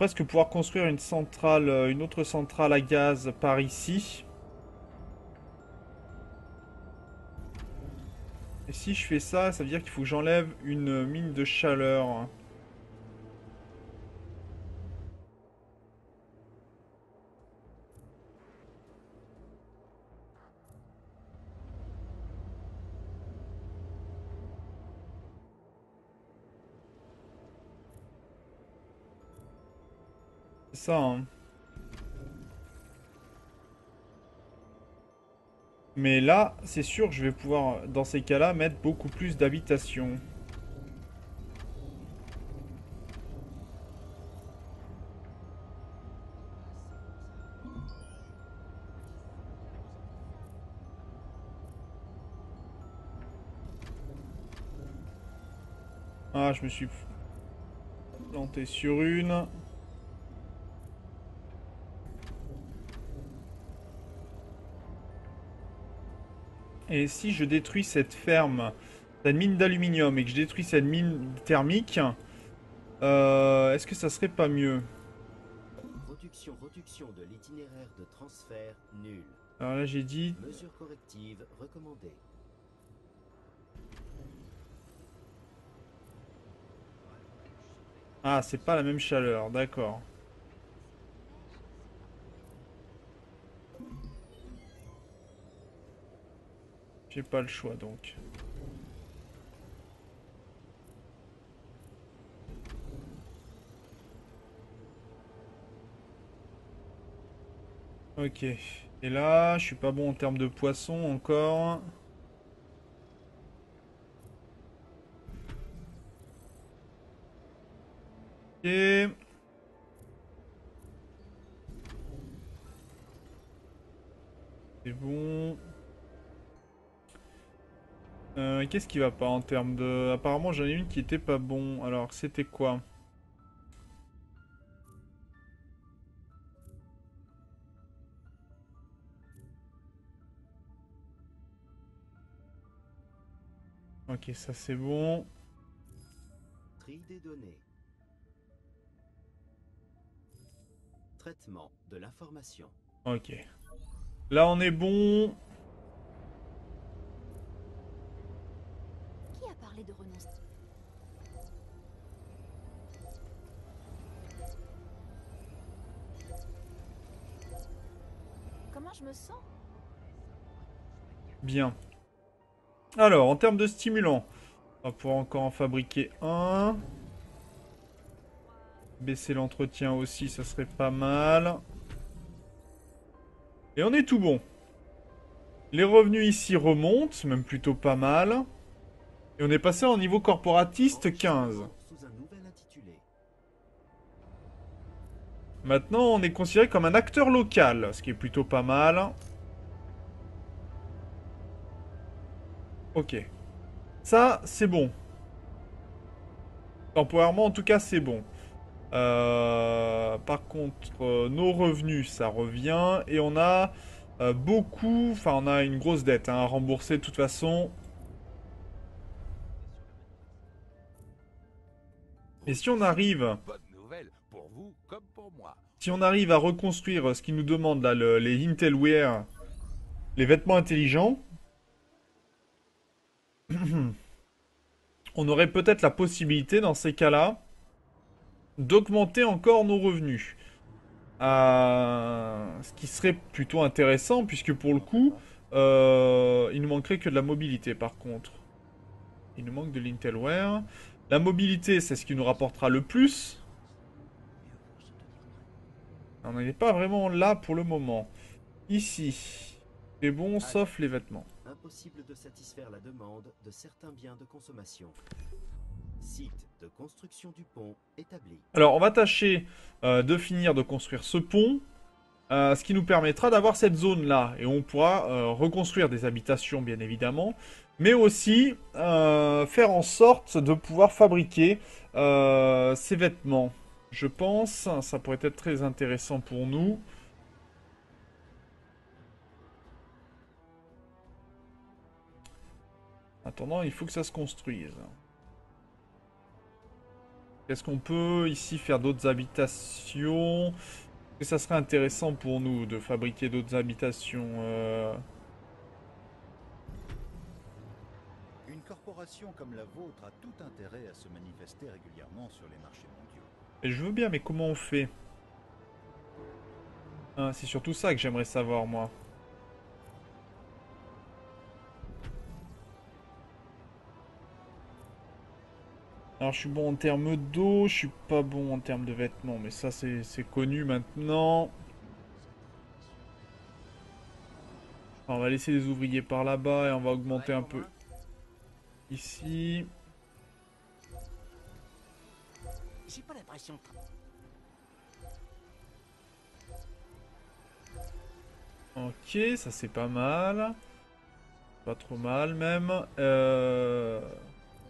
Presque pouvoir construire une centrale, euh, une autre centrale à gaz par ici. Et si je fais ça, ça veut dire qu'il faut que j'enlève une mine de chaleur. Hein. Mais là, c'est sûr, je vais pouvoir, dans ces cas-là, mettre beaucoup plus d'habitations. Ah, je me suis planté sur une. Et si je détruis cette ferme, cette mine d'aluminium, et que je détruis cette mine thermique, euh, est-ce que ça serait pas mieux? Production, reduction de l'itinéraire de transfert nul. Alors là j'ai dit... Mesures correctives recommandées. Ah, c'est pas la même chaleur, d'accord. J'ai pas le choix donc. Ok. Et là, je suis pas bon en termes de poisson encore. Qu'est-ce qui va pas en termes de... Apparemment j'en ai une qui était pas bon. Alors c'était quoi Ok, ça c'est bon. Tri des données. Traitement de l'information. Ok. Là on est bon. De renoncer Comment je me sens? Bien. Alors, en termes de stimulants, on va pouvoir encore en fabriquer un. Baisser l'entretien aussi, ça serait pas mal. Et on est tout bon. Les revenus ici remontent, même plutôt pas mal. Et on est passé en niveau corporatiste 15. Sous un nouvel intitulé. Maintenant, on est considéré comme un acteur local, ce qui est plutôt pas mal. Ok. Ça, c'est bon. Temporairement, en tout cas, c'est bon. Euh, par contre, euh, nos revenus, ça revient. Et on a euh, beaucoup... Enfin, on a une grosse dette hein, à rembourser de toute façon. Et si on arrive... Bonne nouvelle pour vous comme pour moi. Si on arrive à reconstruire ce qu'ils nous demandent là, le- les Intelware, les vêtements intelligents, on aurait peut-être la possibilité dans ces cas-là d'augmenter encore nos revenus. Euh, ce qui serait plutôt intéressant puisque pour le coup, euh, il nous manquerait que de la mobilité par contre. Il nous manque de l'Intelware. La mobilité, c'est ce qui nous rapportera le plus. On n'est pas vraiment là pour le moment. Ici, c'est bon sauf les vêtements. Impossible de satisfaire la demande de certains biens de consommation. Site de construction du pont établi. Alors, on va tâcher euh, de finir de construire ce pont, euh, ce qui nous permettra d'avoir cette zone-là. Et on pourra euh, reconstruire des habitations, bien évidemment, mais aussi euh, faire en sorte de pouvoir fabriquer euh, ces vêtements. Je pense, ça pourrait être très intéressant pour nous. Attendant, il faut que ça se construise. Est-ce qu'on peut ici faire d'autres habitations? Est-ce que ça serait intéressant pour nous de fabriquer d'autres habitations euh, Une corporation comme la vôtre a tout intérêt à se manifester régulièrement sur les marchés mondiaux. Et je veux bien, mais comment on fait? Ah, C'est surtout ça que j'aimerais savoir, moi. Alors, je suis bon en termes d'eau, je suis pas bon en termes de vêtements, mais ça, c'est c'est connu maintenant. On va laisser les ouvriers par là-bas et on va augmenter un peu ici. J'ai pas l'impression. Ok, ça c'est pas mal. Pas trop mal même. Euh...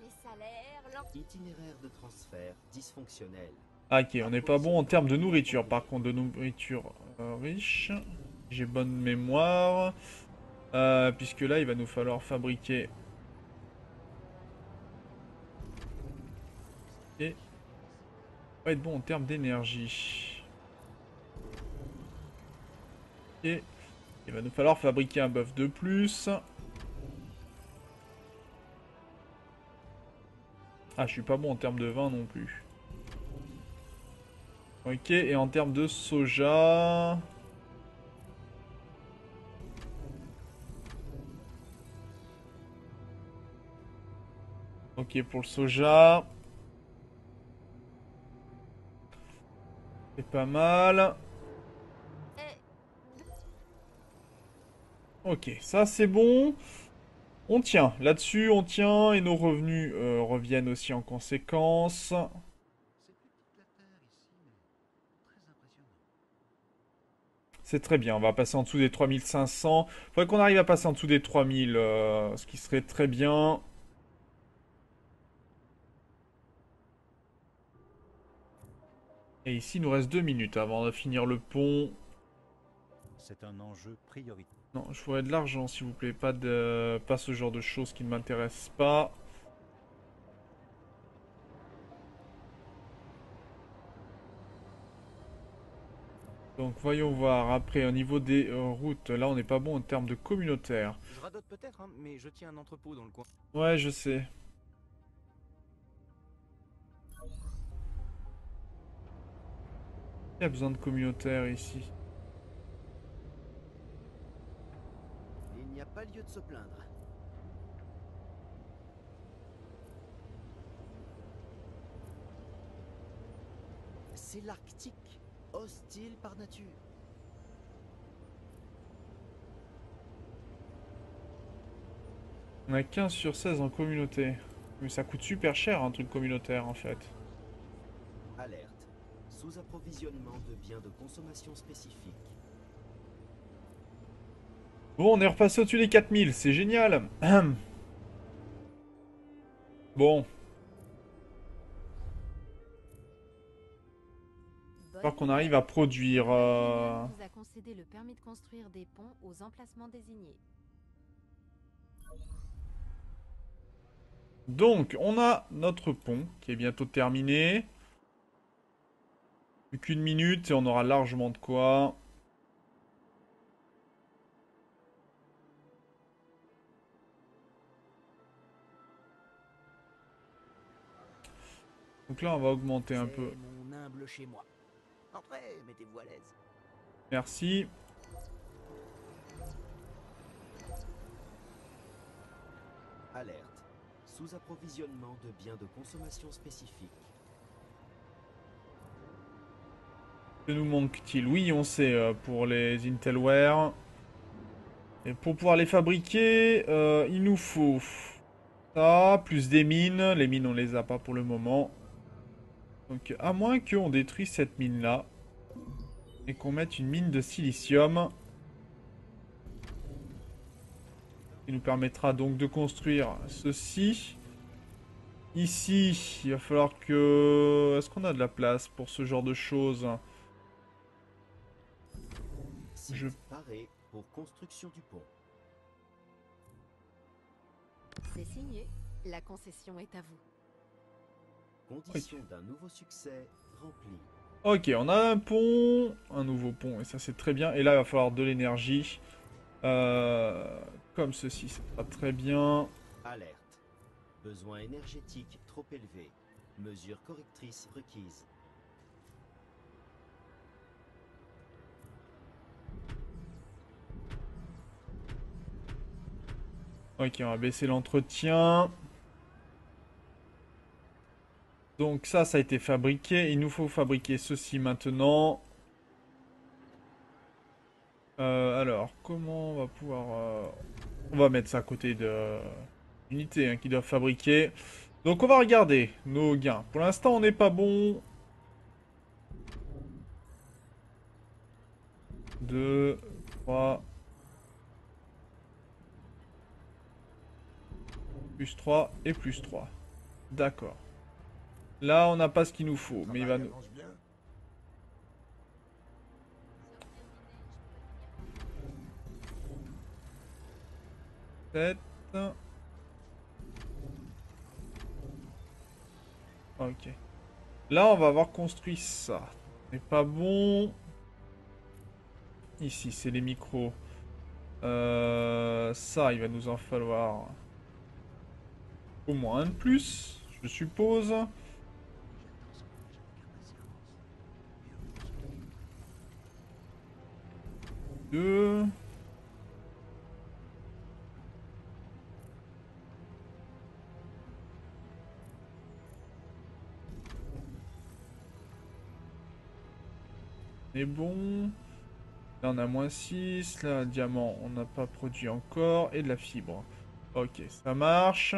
Les salaires, l'en- Itinéraire de transfert dysfonctionnel. Ah, ok, on n'est pas bon en termes de nourriture. Par contre, de nourriture euh, riche. J'ai bonne mémoire. Euh, puisque là, il va nous falloir fabriquer. Être bon en termes d'énergie. Et. Il va nous falloir fabriquer un bœuf de plus. Ah, je suis pas bon en termes de vin non plus. Ok, et en termes de soja... Ok, pour le soja... pas mal. Ok, ça c'est bon. On tient. Là-dessus, on tient et nos revenus euh, reviennent aussi en conséquence. C'est très bien, on va passer en dessous des 3500. Faudrait qu'on arrive à passer en dessous des 3000, euh, ce qui serait très bien. Et ici, il nous reste deux minutes avant de finir le pont. C'est un enjeu prioritaire. Non, je voudrais de l'argent, s'il vous plaît, pas de, pas ce genre de choses qui ne m'intéressent pas. Donc voyons voir, après au niveau des euh, routes, là on n'est pas bon en termes de communautaire. Je radote peut-être, hein, mais je tiens un entrepôt dans le coin. Ouais, je sais. Il y a besoin de communautaire ici. Il n'y a pas lieu de se plaindre. C'est l'Arctique, hostile par nature. On a 15 sur 16 en communauté. Mais ça coûte super cher un truc communautaire en fait. Alerte. Sous-approvisionnement de biens de consommation spécifiques. Bon, on est repassé au-dessus des 4000, c'est génial. Bon, bonne qu'on arrive à produire. euh, nous a concédé le permis de construire des ponts aux emplacements désignés. Donc, on a notre pont qui est bientôt terminé. Plus qu'une minute et on aura largement de quoi. Donc là, on va augmenter un peu. mon humble chez moi. Entrez, mettez-vous à l'aise. Merci. Alerte. Sous-approvisionnement de biens de consommation spécifiques. Nous manque-t-il Oui, on sait, euh, pour les Intelware. Et pour pouvoir les fabriquer, euh, il nous faut ça, plus des mines. Les mines, on les a pas pour le moment. Donc, à moins qu'on détruise cette mine-là. Et qu'on mette une mine de silicium. Qui nous permettra donc de construire ceci. Ici, il va falloir que... Est-ce qu'on a de la place pour ce genre de choses? Je- paré pour construction du pont. C'est signé. La concession est à vous. Condition d'un nouveau succès rempli. Ok, on a un pont, un nouveau pont, et ça c'est très bien. Et là, il va falloir de l'énergie. Euh, comme ceci, ça sera très bien. Alerte. Besoin énergétique trop élevé. Mesures correctrices requises. Ok, on va baisser l'entretien. Donc ça, ça a été fabriqué. Il nous faut fabriquer ceci maintenant. Euh, alors, comment on va pouvoir... euh, On va mettre ça à côté de l'unité hein, qui doivent fabriquer. Donc on va regarder nos gains. Pour l'instant, on n'est pas bon. 2, 3... Plus 3 et plus 3. D'accord. Là, on n'a pas ce qu'il nous faut, mais il va nous... Ok. Là, on va avoir construit ça. C'est pas bon. Ici, c'est les micros. Euh, ça, il va nous en falloir au moins un de plus, je suppose. Deux. On est bon. Là, on a moins 6. Là, diamant, on n'a pas produit encore. Et de la fibre. Ok, ça marche.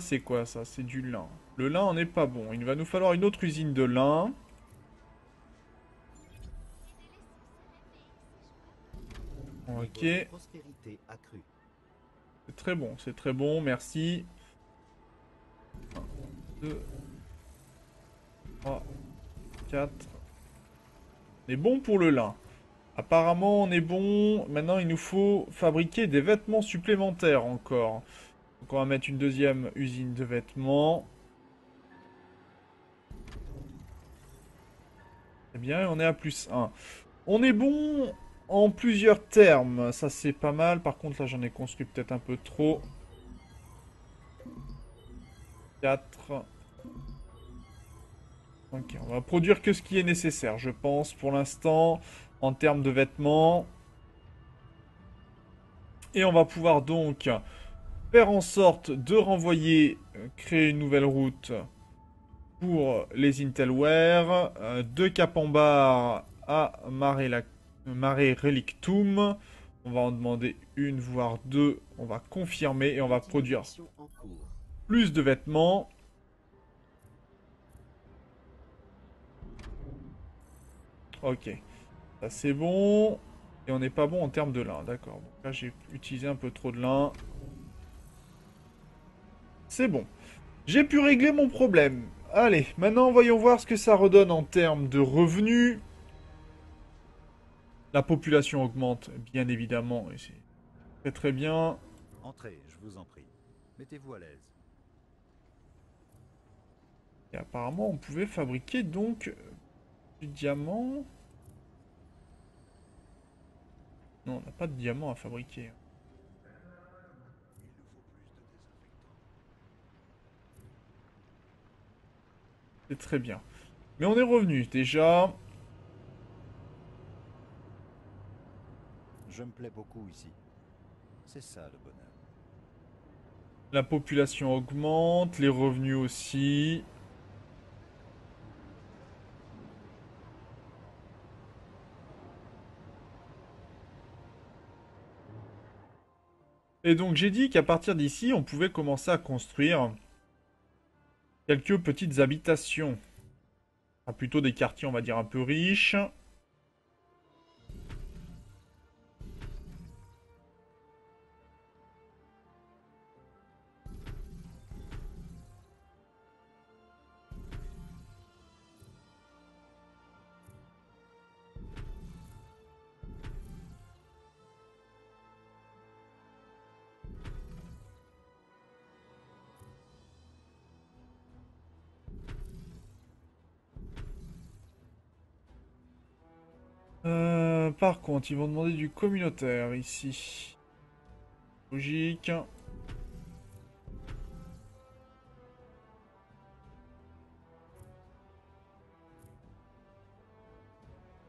C'est quoi, ça? C'est du lin. Le lin, on n'est pas bon. Il va nous falloir une autre usine de lin. Ok. C'est très bon, c'est très bon, merci. 1, 2, 3, 4. On est bon pour le lin. Apparemment, on est bon. Maintenant, il nous faut fabriquer des vêtements supplémentaires encore. Donc, on va mettre une deuxième usine de vêtements. Eh bien, on est à plus 1. On est bon en plusieurs termes. Ça, c'est pas mal. Par contre, là, j'en ai construit peut-être un peu trop. 4. Ok, on va produire que ce qui est nécessaire, je pense, pour l'instant, en termes de vêtements. Et on va pouvoir donc faire en sorte de renvoyer, euh, créer une nouvelle route pour les Intelware, euh, de Capambar à Mare, la... Relictum. On va en demander une, voire deux. On va confirmer et on va produire plus de vêtements. Ok. Ça c'est bon. Et on n'est pas bon en termes de lin, d'accord. Là j'ai utilisé un peu trop de lin. C'est bon. J'ai pu régler mon problème. Allez, maintenant voyons voir ce que ça redonne en termes de revenus. La population augmente, bien évidemment, et c'est très très bien. Entrez, je vous en prie. Mettez-vous à l'aise. Et apparemment, on pouvait fabriquer donc du diamant. Non, on n'a pas de diamant à fabriquer. C'est très bien. Mais on est revenu déjà. Je me plais beaucoup ici. C'est ça le bonheur. La population augmente, les revenus aussi. Et donc j'ai dit qu'à partir d'ici, on pouvait commencer à construire quelques petites habitations. Ah, plutôt des quartiers, on va dire, un peu riches. Euh, par contre, ils vont demander du communautaire ici. Logique.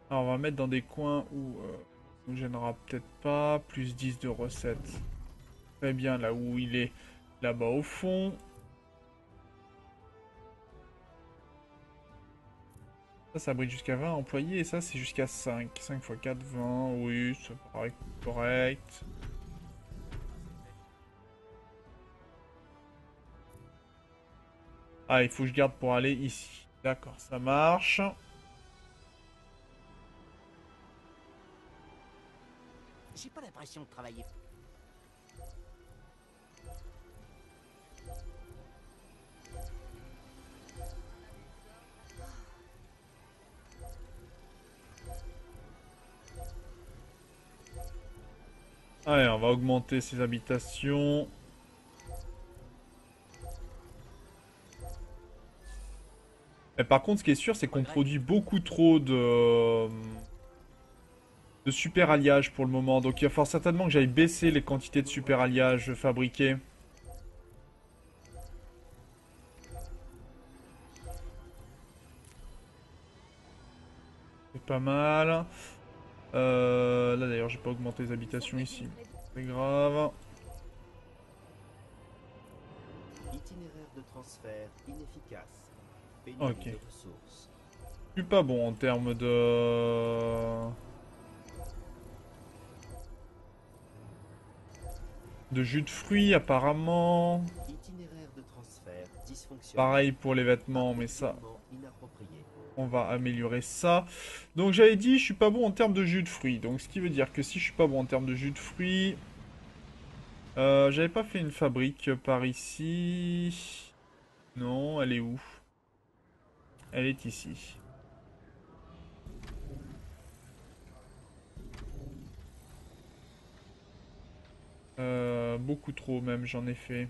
Alors, on va mettre dans des coins où euh, ça nous gênera peut-être pas. Plus 10 de recettes. Très bien, là où il est, là-bas au fond. Ça, ça jusqu'à 20 employés et ça, c'est jusqu'à 5. 5 x 4, 20. Oui, paraît correct. Ah, il faut que je garde pour aller ici. D'accord, ça marche. J'ai pas l'impression de travailler. Allez, on va augmenter ses habitations. Mais par contre, ce qui est sûr, c'est qu'on produit beaucoup trop de... de super alliage pour le moment. Donc il va falloir certainement que j'aille baisser les quantités de super alliage fabriqués. C'est pas mal. Euh, là d'ailleurs, j'ai pas augmenté les habitations ici. C'est grave. Itinéraire de transfert inefficace. Pénurie Ok. Je suis pas bon en termes de... De jus de fruits apparemment. Itinéraire de transfert dysfonctionnel. Pareil pour les vêtements, mais ça. On va améliorer ça. Donc j'avais dit, je suis pas bon en termes de jus de fruits. Donc ce qui veut dire que si je suis pas bon en termes de jus de fruits... Euh, J'avais pas fait une fabrique par ici. Non, elle est où? Elle est ici. Euh, beaucoup trop même, j'en ai fait.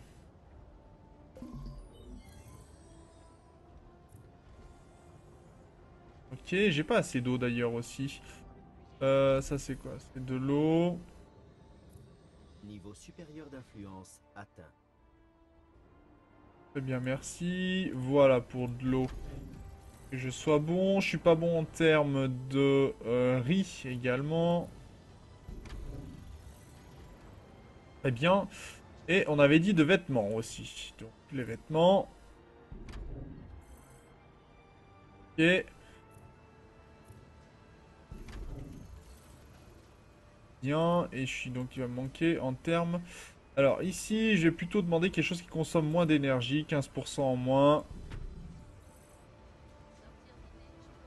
Ok, j'ai pas assez d'eau d'ailleurs aussi. Euh, ça c'est quoi? C'est de l'eau. Niveau supérieur d'influence atteint. Très bien, merci. Voilà pour de l'eau. Que je sois bon. Je suis pas bon en termes de euh, riz également. Très bien. Et on avait dit de vêtements aussi. Donc les vêtements. Ok. Et je suis donc il va me manquer en termes. Alors ici, je vais plutôt demander quelque chose qui consomme moins d'énergie, 15% en moins.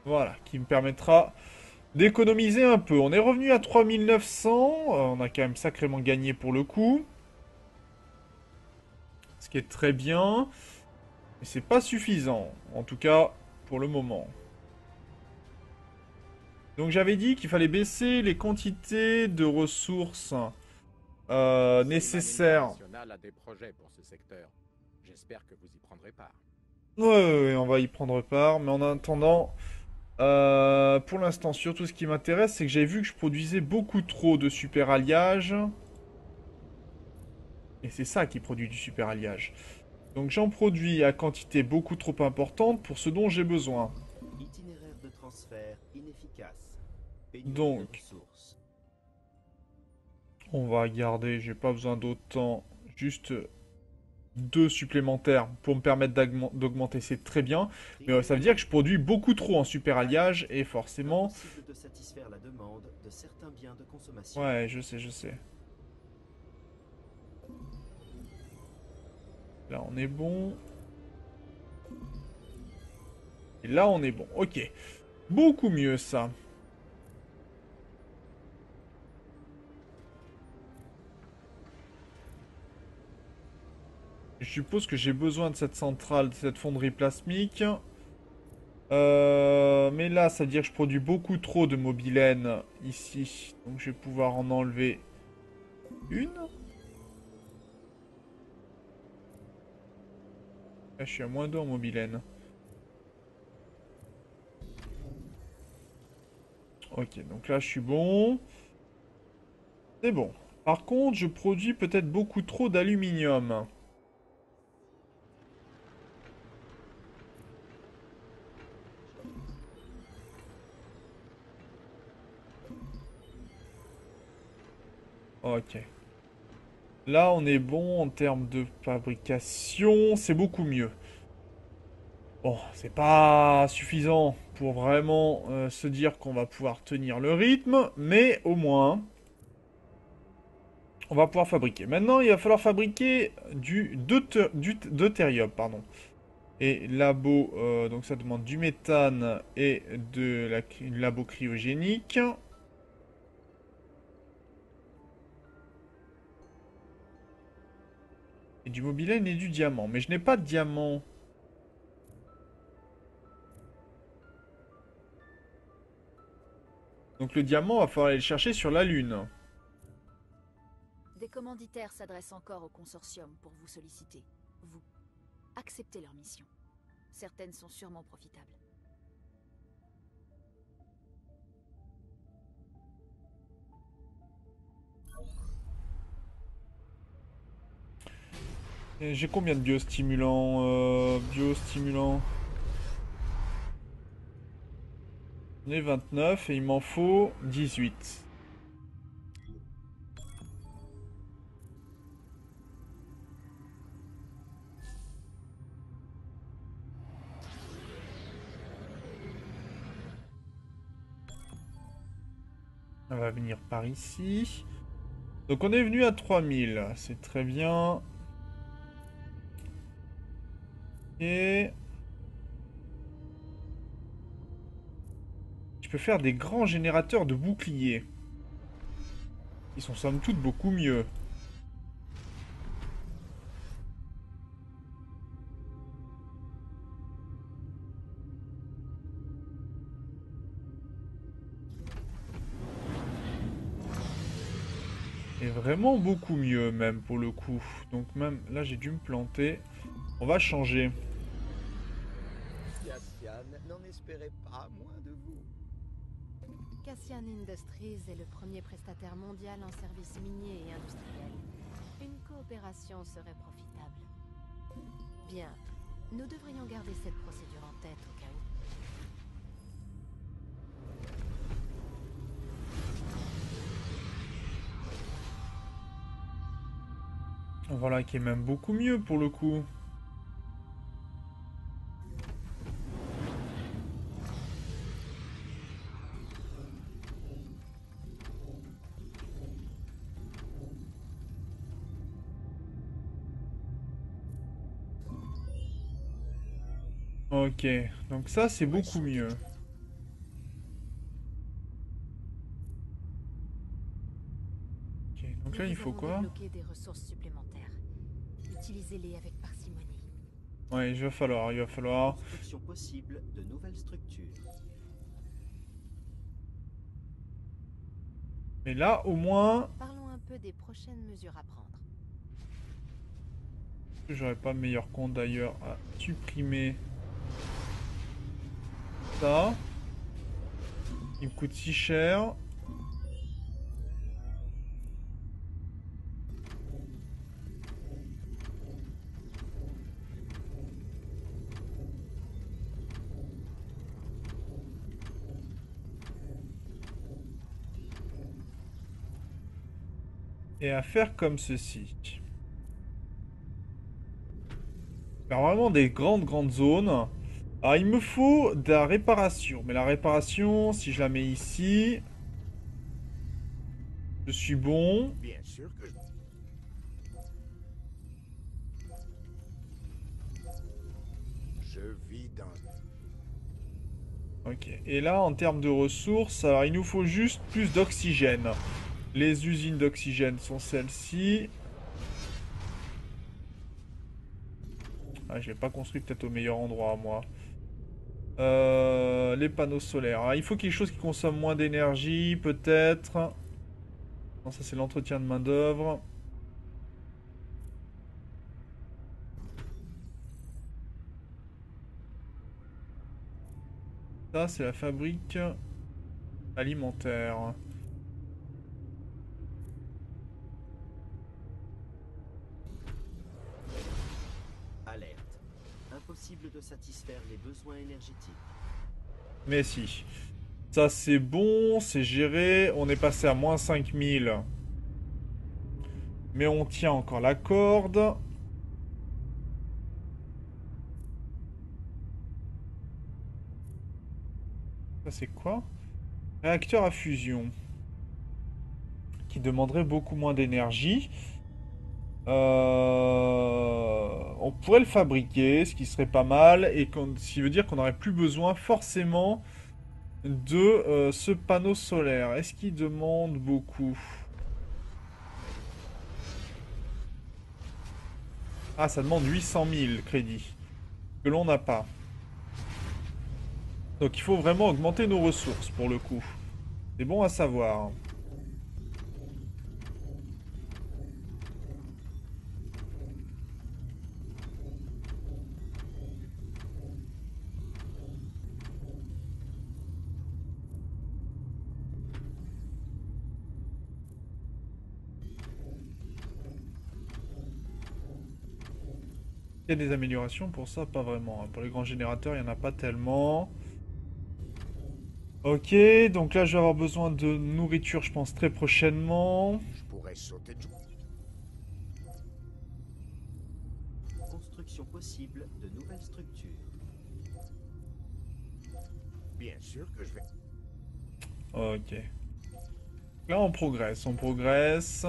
Voilà, qui me permettra d'économiser un peu. On est revenu à 3900, euh, on a quand même sacrément gagné pour le coup. Ce qui est très bien, mais c'est pas suffisant, en tout cas pour le moment. Donc j'avais dit qu'il fallait baisser les quantités de ressources euh, nécessaires. A des projets pour ce secteur. J'espère que vous y prendrez part. Ouais, ouais, ouais, on va y prendre part. Mais en attendant, euh, pour l'instant, surtout ce qui m'intéresse, c'est que j'ai vu que je produisais beaucoup trop de super alliage. Et c'est ça qui produit du super alliage. Donc j'en produis à quantité beaucoup trop importante pour ce dont j'ai besoin. Itinéraire de transfert. Donc. On va garder, j'ai pas besoin d'autant, juste deux supplémentaires pour me permettre d'augmen- d'augmenter, c'est très bien. Mais euh, ça veut dire que je produis beaucoup trop en super alliage et forcément... Ouais, je sais, je sais. Là, on est bon. Et là, on est bon. Ok. Beaucoup mieux, ça. Je suppose que j'ai besoin de cette centrale, de cette fonderie plasmique. Euh, mais là, ça veut dire que je produis beaucoup trop de mobilène ici. Donc je vais pouvoir en enlever une. Là, je suis à moins 2 en mobilène. Ok, donc là je suis bon. C'est bon. Par contre, je produis peut-être beaucoup trop d'aluminium. Là, on est bon en termes de fabrication. C'est beaucoup mieux. Bon, c'est pas suffisant pour vraiment euh, se dire qu'on va pouvoir tenir le rythme, mais au moins, on va pouvoir fabriquer. Maintenant, il va falloir fabriquer du, deuté- du deutérium, pardon. Et labo, euh, donc ça demande du méthane et de la labo cryogénique. Du mobilène et du diamant. Mais je n'ai pas de diamant. Donc le diamant, va falloir aller le chercher sur la Lune. Des commanditaires s'adressent encore au consortium pour vous solliciter. Vous acceptez leur mission. Certaines sont sûrement profitables. J'ai combien de biostimulants euh, Biostimulants. J'en ai 29 et il m'en faut 18. On va venir par ici. Donc on est venu à 3000, c'est très bien. Tu peux faire des grands générateurs de boucliers. Ils sont somme toute beaucoup mieux. Et vraiment beaucoup mieux même pour le coup. Donc même là j'ai dû me planter. On va changer. Cassian n'en espérait pas moins de vous. Cassian Industries est le premier prestataire mondial en services miniers et industriels. Une coopération serait profitable. Bien, nous devrions garder cette procédure en tête au cas où. Voilà qui est même beaucoup mieux pour le coup. Ok, donc ça c'est beaucoup mieux. Ok, donc là il faut quoi? Débloqué des ressources supplémentaires. Utilisez-les avec parcimonie. Ouais, il va falloir, il va falloir. Possible de nouvelles structures. Mais là au moins, Parlons un peu des prochaines mesures à prendre. j'aurais pas meilleur compte d'ailleurs à supprimer ça. Il me coûte si cher. Et à faire comme ceci. Faire vraiment des grandes grandes zones. Alors il me faut de la réparation. Mais la réparation, si je la mets ici... Je suis bon. Bien sûr que je vis dans Ok. Et là, en termes de ressources, alors il nous faut juste plus d'oxygène. Les usines d'oxygène sont celles-ci. Ah, je l'ai pas construit peut-être au meilleur endroit, moi. Euh, les panneaux solaires. Il faut quelque chose qui consomme moins d'énergie, peut-être. Non, ça c'est l'entretien de main-d'œuvre. Ça, c'est la fabrique alimentaire. Satisfaire les besoins énergétiques. Mais si. Ça c'est bon, c'est géré. On est passé à moins 5000. Mais on tient encore la corde. Ça c'est quoi? Réacteur à fusion. Qui demanderait beaucoup moins d'énergie. Euh, on pourrait le fabriquer, ce qui serait pas mal, et ce qui veut dire qu'on n'aurait plus besoin forcément de euh, ce panneau solaire. Est-ce qu'il demande beaucoup? Ah, ça demande 800 000 crédits, que l'on n'a pas. Donc il faut vraiment augmenter nos ressources pour le coup. C'est bon à savoir. Il y a des améliorations pour ça, pas vraiment. hein. Pour les grands générateurs, il n'y en a pas tellement. Ok, donc là je vais avoir besoin de nourriture, je pense, très prochainement. Je pourrais sauter de. Construction possible de nouvelles structures. Bien sûr que je vais. Ok. Là on progresse, on progresse.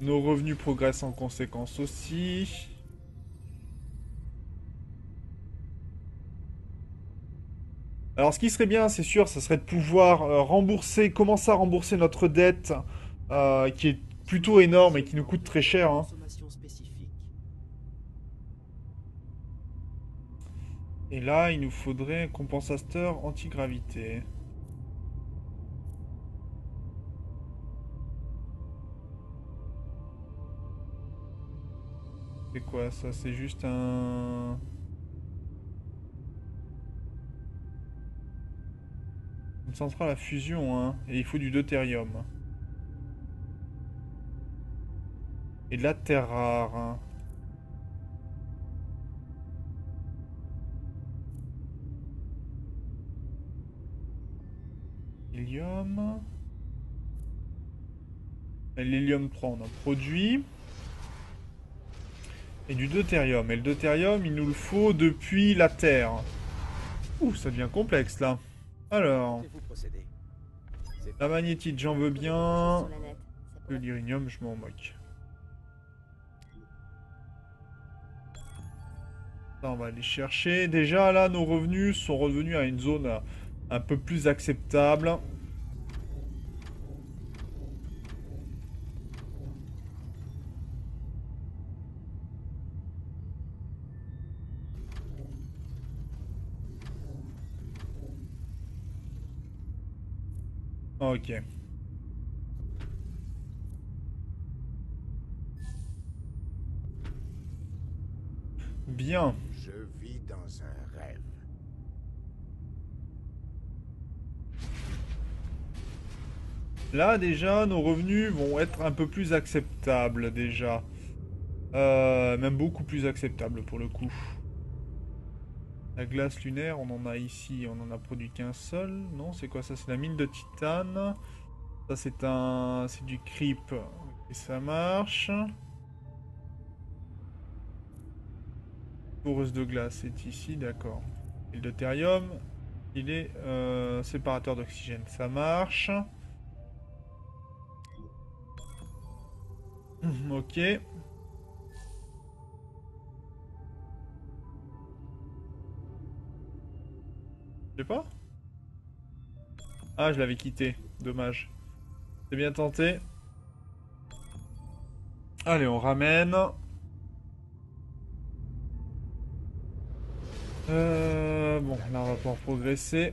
Nos revenus progressent en conséquence aussi. Alors ce qui serait bien, c'est sûr, ça serait de pouvoir euh, rembourser, commencer à rembourser notre dette, euh, qui est plutôt énorme et qui nous coûte très cher. hein. Et là, il nous faudrait un compensateur antigravité. C'est quoi ça C'est juste un... Une centrale à fusion, hein. Et il faut du deutérium. Et de la terre rare. hein. L'hélium. Et L'hélium 3, on produit. Et du deutérium. Et le deutérium, il nous le faut depuis la Terre. Ouh, ça devient complexe là. Alors, la magnétite, j'en veux bien. Le lirinium, je m'en moque. Ça, on va aller chercher. Déjà, là, nos revenus sont revenus à une zone un peu plus acceptable. Ok. Bien. Je vis dans un rêve. Là, déjà, nos revenus vont être un peu plus acceptables, déjà. Euh, même beaucoup plus acceptables, pour le coup. La glace lunaire, on en a ici, on en a produit qu'un seul. Non, c'est quoi ça? C'est la mine de titane. Ça, c'est un... C'est du creep. Et ça marche. Poreuse de glace est ici, d'accord. Et le deutérium, il est euh, séparateur d'oxygène. Ça marche. Ok. Je sais pas Ah, je l'avais quitté. Dommage. C'est bien tenté. Allez, on ramène. Euh, bon, là, on va pouvoir progresser.